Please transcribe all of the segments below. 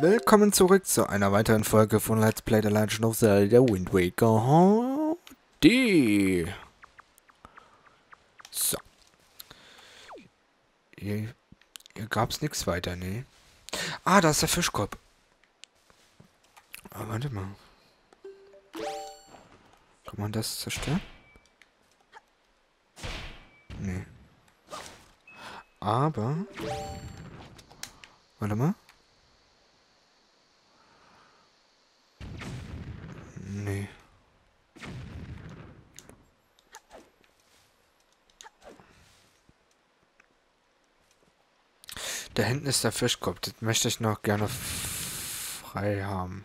Willkommen zurück zu einer weiteren Folge von Let's Play The Legend of Zelda Wind Waker HD. So. Hier, hier gab es nichts weiter, ne? Ah, da ist der Fischkopf. Ah, warte mal. Kann man das zerstören? Nee. Aber... Warte mal. Nee. Da hinten ist der Fischkopf. Das möchte ich noch gerne frei haben.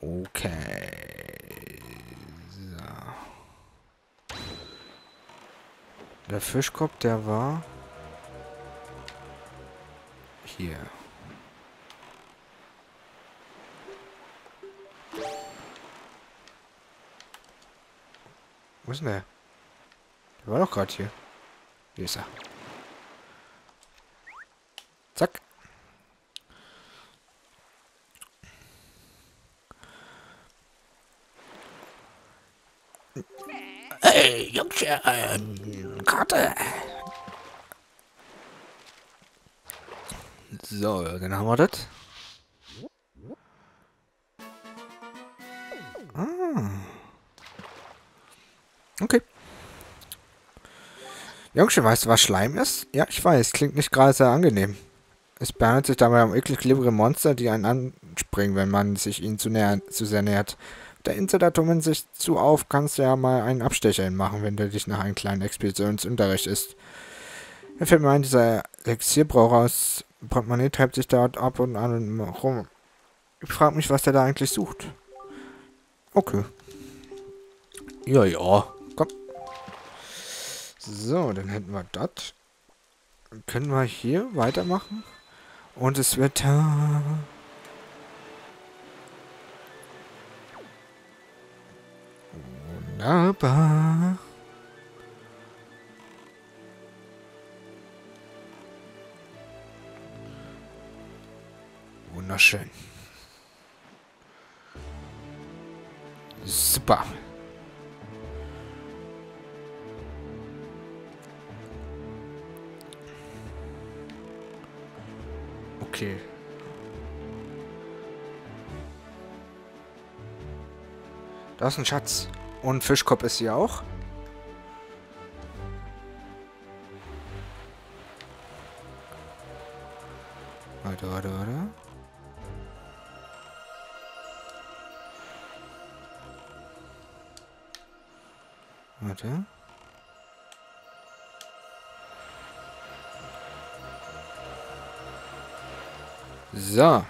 Okay. So. Der Fischkopf, der war hier. Wo ist denn der? Der war doch gerade hier. Hier ist er. Zack. Hey, Jungs, äh, Karte. So, dann haben wir das. Ah. Okay. Jungchen, weißt du, was Schleim ist? Ja, ich weiß. Klingt nicht gerade sehr angenehm. Es behandelt sich dabei um eklig glibberige Monster, die einen anspringen, wenn man sich ihnen zu, näher, zu sehr nähert. Der tummeln sich zu auf, kannst du ja mal einen Abstecher machen, wenn du dich nach einem kleinen Expeditionsunterricht ist. Er fällt mir ein, dieser Elixierbrauch aus Portemonnaie treibt sich dort ab und an rum. Ich frage mich, was der da eigentlich sucht. Okay. Ja, ja. Komm. So, dann hätten wir das. Können wir hier weitermachen? Und es wird... Wunderbar. Wunderschön. Super. Okay. Da ist ein Schatz. Und Fischkopf ist hier auch. Warte, warte, warte. So.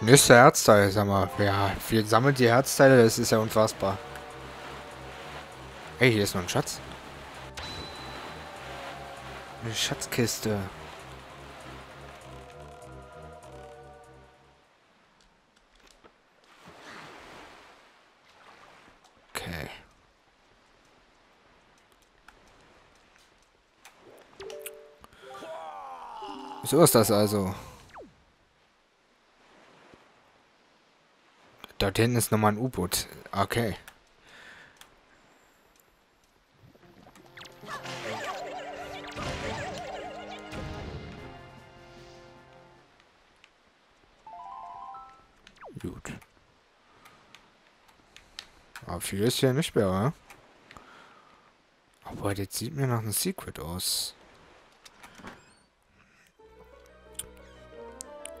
Nächste Herzteil, sag mal. Ja, wir sammeln die Herzteile, das ist ja unfassbar. Hey, hier ist noch ein Schatz. Eine Schatzkiste. Okay. So ist das also. Dort hinten ist nochmal ein U-Boot. Okay. Viel ist hier nicht mehr, oder? Aber das sieht mir nach einem Secret aus.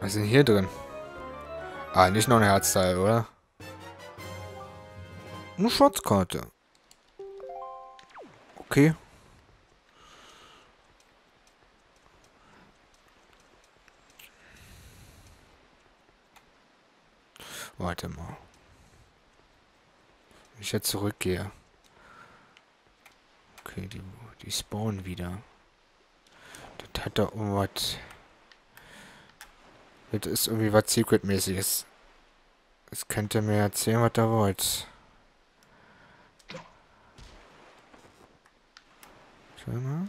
Was ist denn hier drin? Ah, nicht noch ein Herzteil, oder? Eine Schatzkarte. Okay. Warte mal. Wenn ich jetzt zurückgehe. Okay, die, die spawnen wieder. Das hat doch irgendwas... Das ist irgendwie was Secret-mäßiges. Das könnt ihr mir erzählen, was ihr wollt. Schau mal.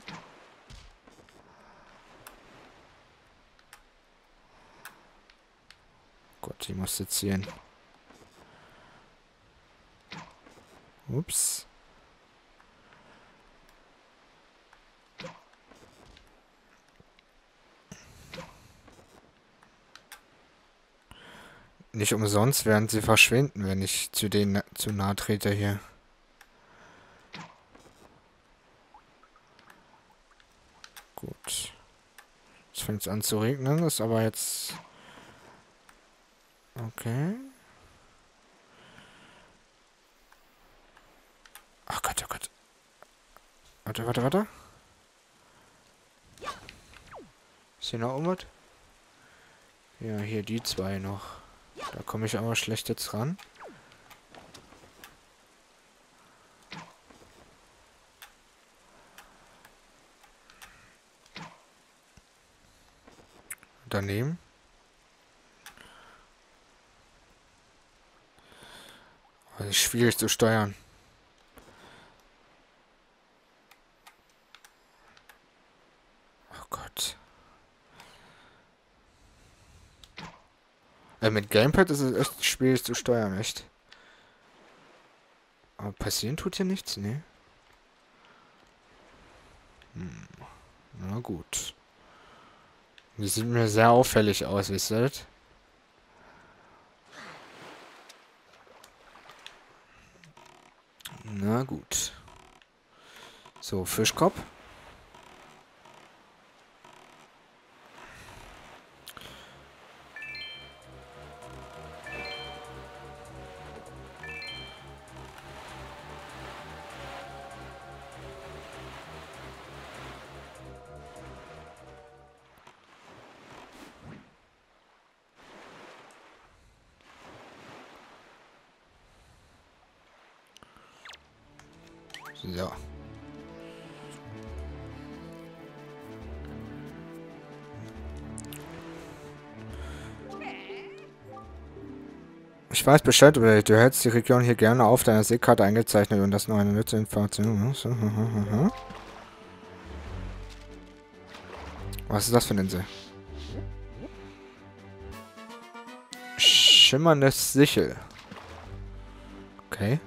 Gott, ich muss jetzt ziehen. Ups. Nicht umsonst werden sie verschwinden, wenn ich zu denen zu nahe trete hier. Gut. Jetzt fängt es an zu regnen, ist aber jetzt... Okay. Ach Gott, oh Gott. Warte, warte, warte. Ist hier noch irgendwas? Ja, hier die zwei noch. Da komme ich aber schlecht jetzt ran. Daneben. Ist schwierig zu steuern. Äh, mit Gamepad ist es echt schwierig zu steuern, echt. Aber passieren tut hier nichts, ne? Hm. Na gut. Die sieht mir sehr auffällig aus, wisst ihr das? Na gut. So, Fischkopf. So. Ich weiß Bescheid, aber du hältst die Region hier gerne auf deiner Seekarte eingezeichnet und das nur eine nützliche Information. Was ist das für eine Insel? Schimmerndes Sichel. Okay.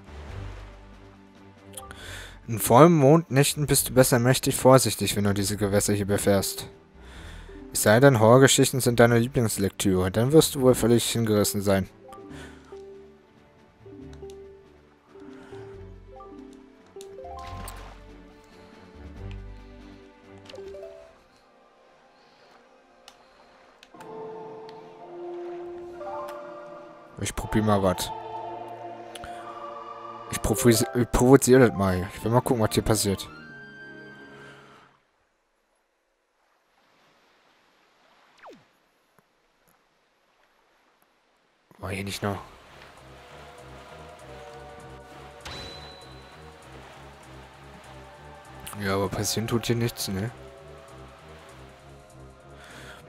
In vollen Mondnächten bist du besser mächtig vorsichtig, wenn du diese Gewässer hier befährst. Es sei denn, Horrorgeschichten sind deine Lieblingslektüre, dann wirst du wohl völlig hingerissen sein. Ich probier mal was. Provoziere das mal. Ich will mal gucken, was hier passiert. War hier nicht noch... Ja, aber passieren tut hier nichts, ne?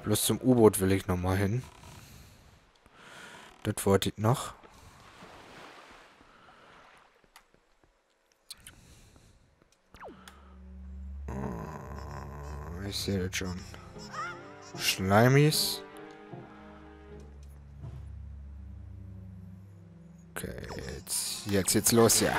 Bloß zum U-Boot will ich nochmal hin. Das wollte ich noch. Ich sehe das schon. Schleimis. Okay, jetzt, jetzt, jetzt los, ja.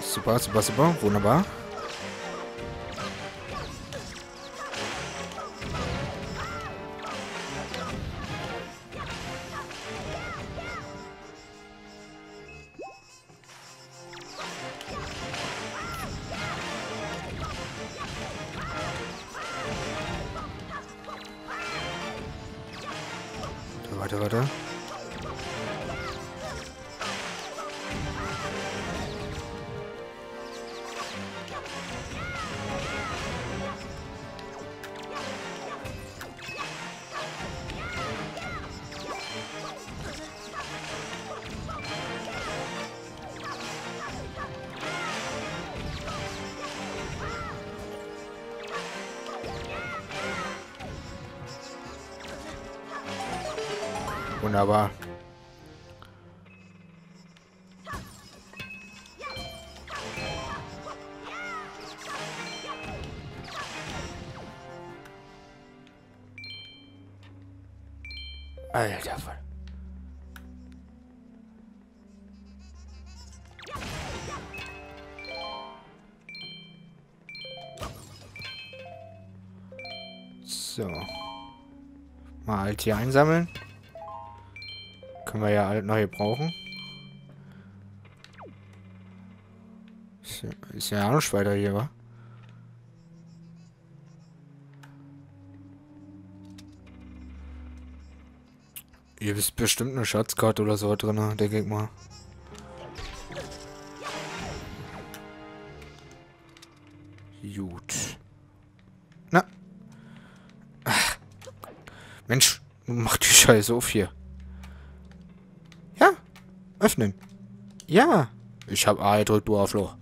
Super, super, super. Wunderbar. Una va. Mal alt hier einsammeln. Können wir ja alt neue brauchen. Ist ja, ist ja auch nicht weiter hier, wa? Hier ist bestimmt eine Schatzkarte oder so drin, denke ich mal. Gut. Na. Ach. Mensch, mach die Scheiße auf hier. Ja. Öffnen. Ja. Ich hab A gedrückt, du Arschloch.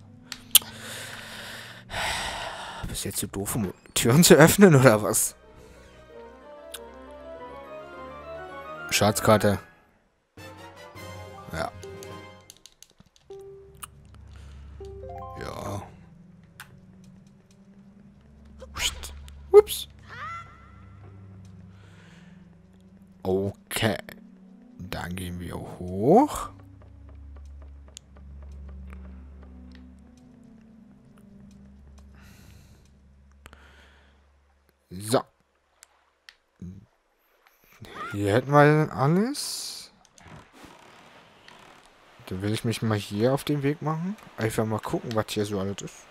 Bist jetzt zu doof, um Türen zu öffnen, oder was? Schatzkarte. Okay. Dann gehen wir hoch. So. Hier hätten wir alles. Dann will ich mich mal hier auf den Weg machen. Einfach mal gucken, was hier so alles ist.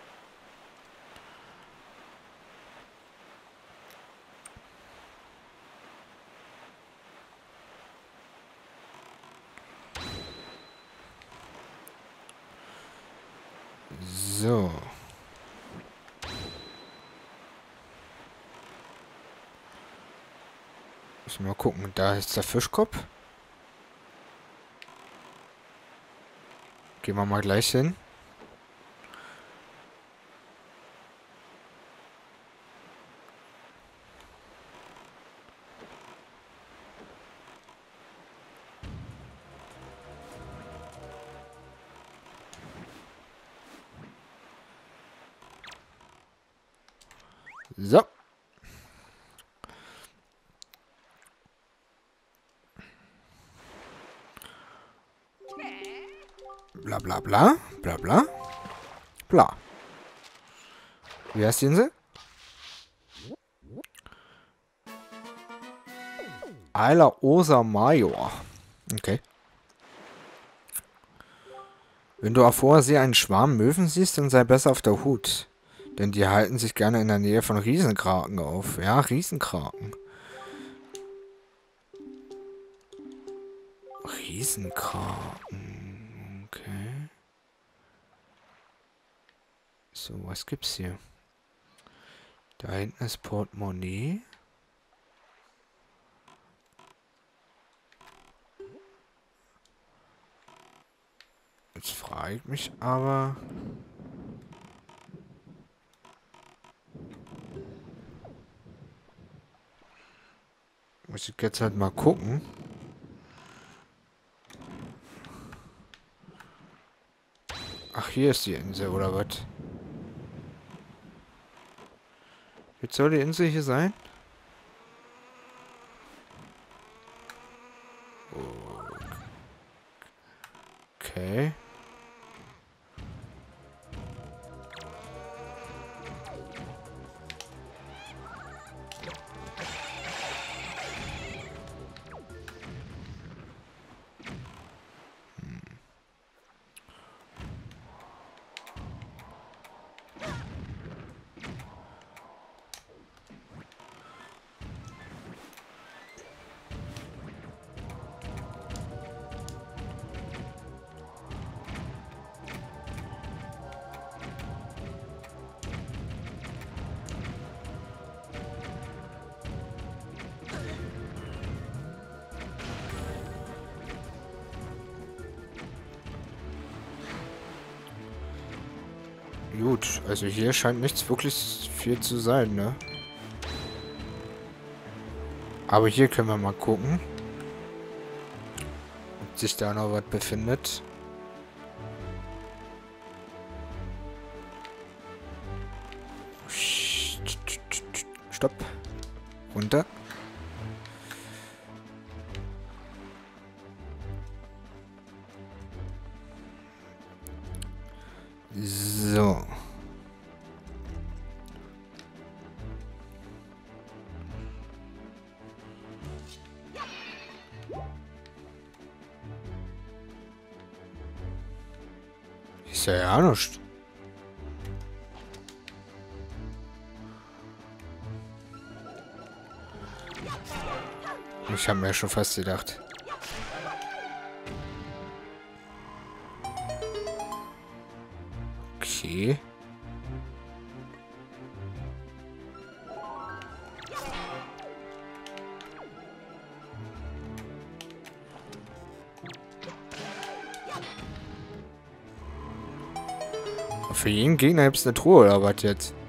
So. Müssen wir mal gucken. Da ist der Fischkopf. Gehen wir mal gleich hin. Bla bla bla. Bla. Wie heißt die Insel? Isla Osa Major. Okay. Wenn du auf hoher See einen Schwarm Möwen siehst, dann sei besser auf der Hut. Denn die halten sich gerne in der Nähe von Riesenkraken auf. Ja, Riesenkraken. Riesenkraken. So, was gibt's hier? Da hinten ist Portemonnaie. Jetzt frage ich mich aber... Muss ich jetzt halt mal gucken. Ach, hier ist die Insel, oder was? Jetzt soll die Insel hier sein? Gut, also hier scheint nichts wirklich viel zu sein, ne? Aber hier können wir mal gucken. sich da noch was befindet. Stopp. Runter. Mir schon fast gedacht. Okay. Für jeden Gegner gibt es eine Truhe oder was jetzt?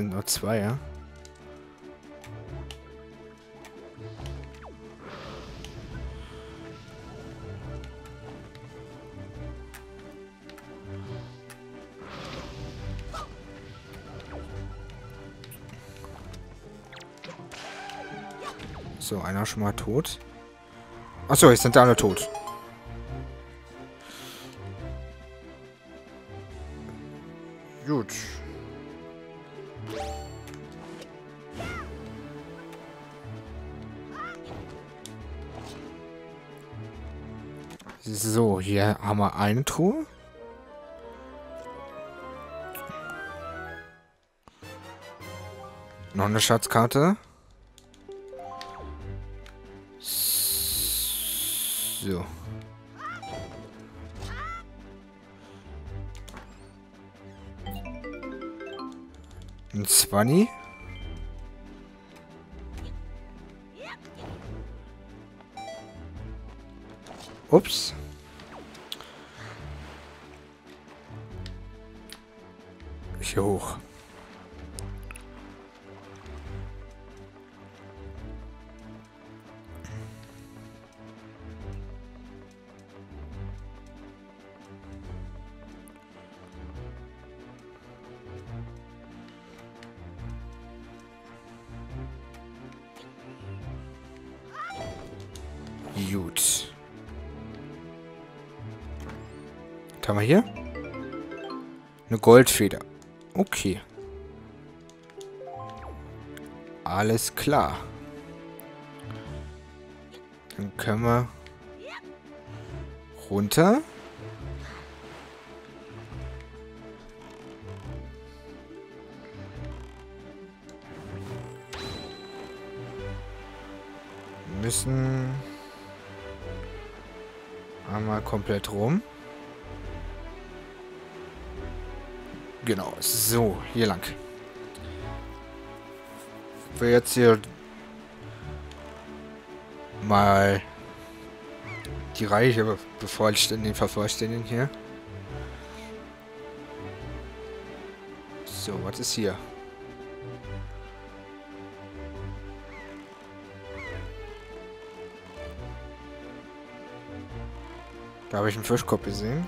Sind nur zwei, ja? So, einer schon mal tot. Achso, jetzt sind alle tot. So, hier haben wir eine Truhe. Noch eine Schatzkarte. So. Ein Zwanni. Ups. Hier hoch. Gut. Was haben hier? Eine Goldfeder. Okay. Alles klar. Dann können wir runter. Müssen einmal komplett rum. Genau, so, hier lang. Will jetzt hier mal die Reiche bevollständigen, vervollständigen hier. So, was ist hier? Da habe ich einen Fischkopf gesehen.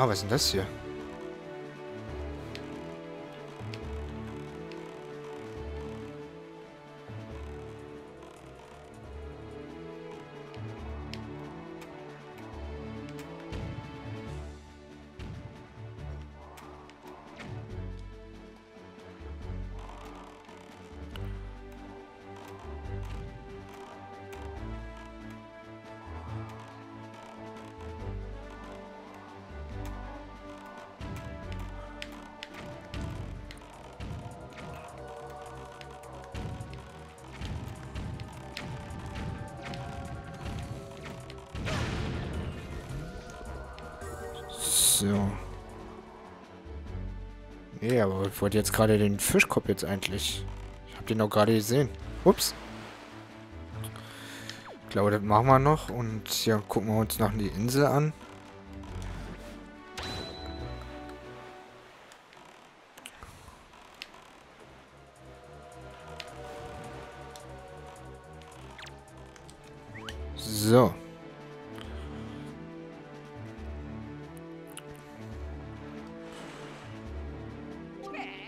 Ah, was ist denn das hier? So. Nee, aber ich wollte jetzt gerade den Fischkopf jetzt eigentlich. Ich habe den noch gerade gesehen. Ups. Ich glaube, das machen wir noch. Und ja, gucken wir uns noch die Insel an. So.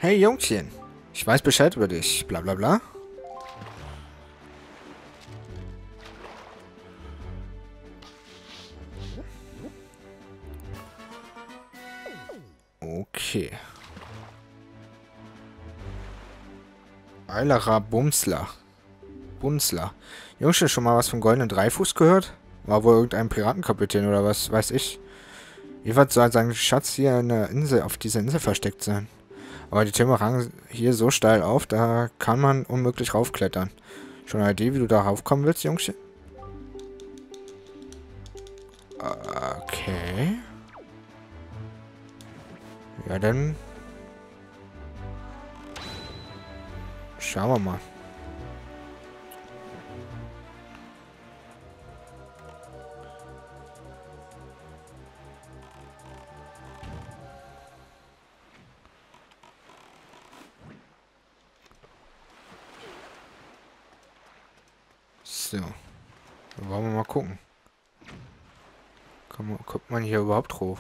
Hey Jungchen, ich weiß Bescheid über dich, bla bla bla. Okay. Eilerer Bumsler. Bunzler. Jungchen, schon mal was vom Goldenen Dreifuß gehört? War wohl irgendein Piratenkapitän oder was weiß ich. Jedenfalls soll sein Schatz hier in der Insel, auf dieser Insel versteckt sein. Aber die Türme rangen hier so steil auf, da kann man unmöglich raufklettern. Schon eine Idee, wie du da raufkommen willst, Jungchen? Okay. Ja, dann... Schauen wir mal. Hier überhaupt hoch?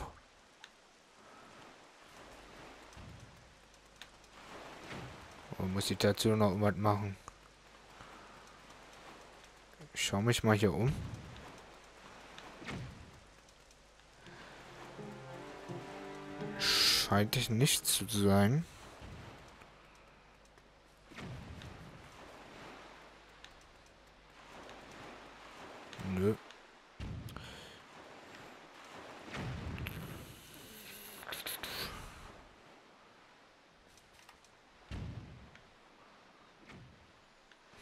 Oder muss ich dazu noch irgendwas machen? Ich schau mich mal hier um. Scheint nicht zu sein. Nö.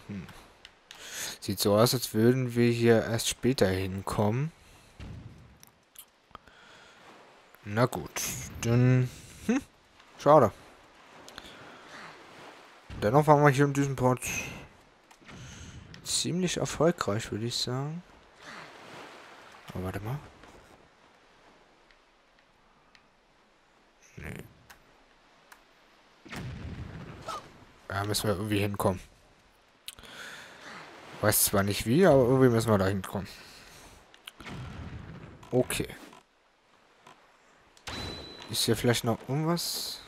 Hm. Sieht so aus, als würden wir hier erst später hinkommen. Na gut, dann... Hm, schade. Dennoch waren wir hier in diesem Part ziemlich erfolgreich, würde ich sagen. Aber warte mal. Nee. Da müssen wir irgendwie hinkommen. Weiß zwar nicht wie, aber irgendwie müssen wir da hinkommen. Okay. Ist hier vielleicht noch irgendwas?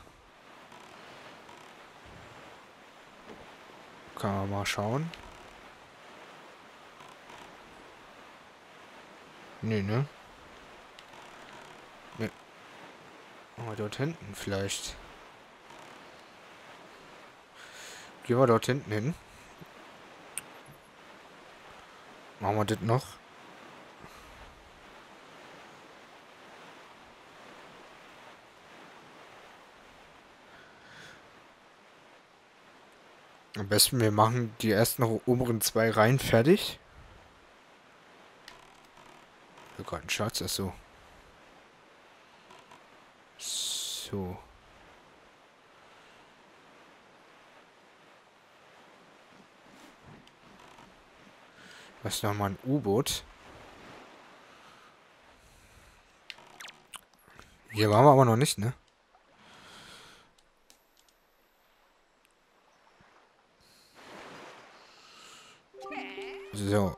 Kann man mal schauen. Nee, ne? Ne. Oh, dort hinten vielleicht. Gehen wir dort hinten hin. Machen wir das noch. Am besten wir machen die ersten oberen zwei Reihen fertig. Oh Gott, ein Schatz, ist so. So. Was ist nochmal ein U-Boot? Hier waren wir aber noch nicht, ne? So.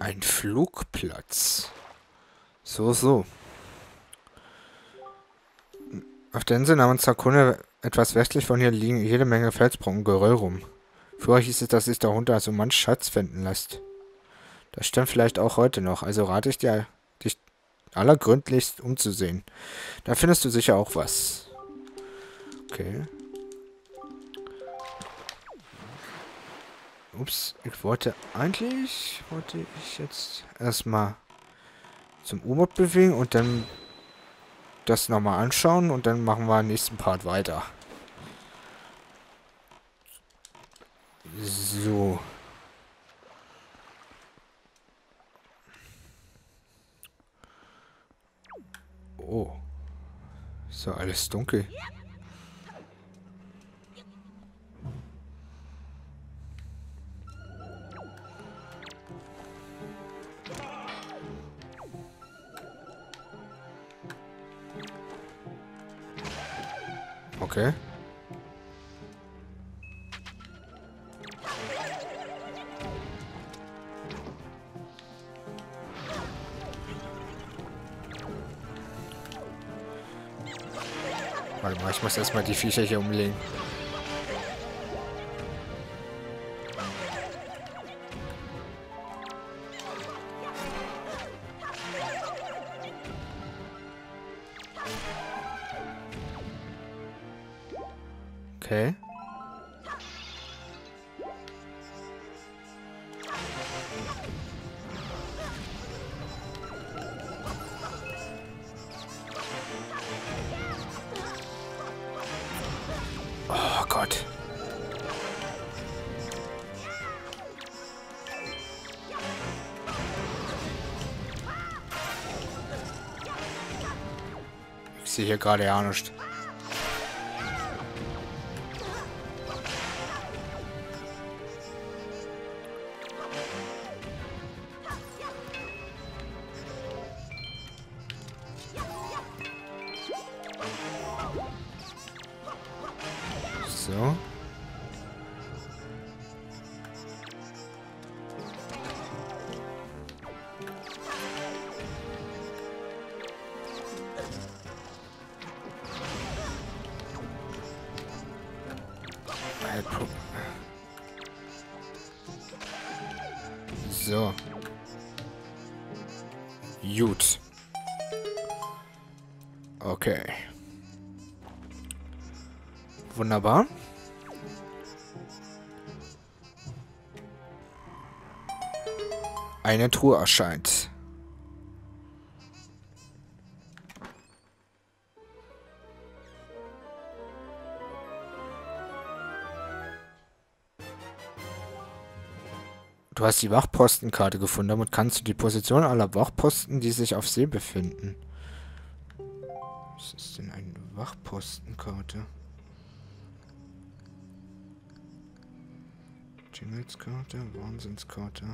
Ein Flugplatz. So, so. Auf der Insel namens Sakune, etwas westlich von hier, liegen jede Menge Felsbrocken Geröll rum. Früher hieß es, dass sich darunter so manch Schatz finden lässt. Das stimmt vielleicht auch heute noch, also rate ich dir, dich allergründlichst umzusehen. Da findest du sicher auch was. Okay. Ups, ich wollte eigentlich, wollte ich jetzt erstmal zum U-Boot bewegen und dann das nochmal anschauen und dann machen wir den nächsten Part weiter. So. Oh. Ist ja alles dunkel. Okay. Warte mal, ich muss erstmal die Viecher hier umlegen. Okay. Oh Gott. Ich sehe hier gerade ja nicht. So. So. Gut. Okay. Wunderbar. Eine Truhe erscheint. Du hast die Wachpostenkarte gefunden. Damit kannst du die Position aller Wachposten, die sich auf See befinden. Was ist denn eine Wachpostenkarte? Jingelskarte, Wahnsinnskarte.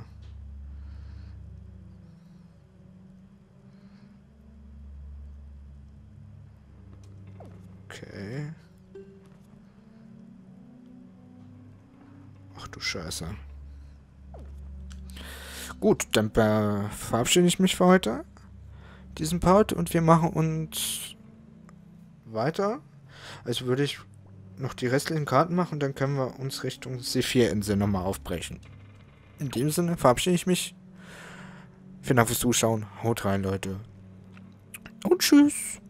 Okay. Ach du Scheiße. Gut, dann verabschiede ich mich für heute. Diesen Part und wir machen uns weiter. Also würde ich noch die restlichen Karten machen, dann können wir uns Richtung C4-Insel nochmal aufbrechen. In dem Sinne verabschiede ich mich. Vielen Dank fürs Zuschauen. Haut rein, Leute. Und tschüss.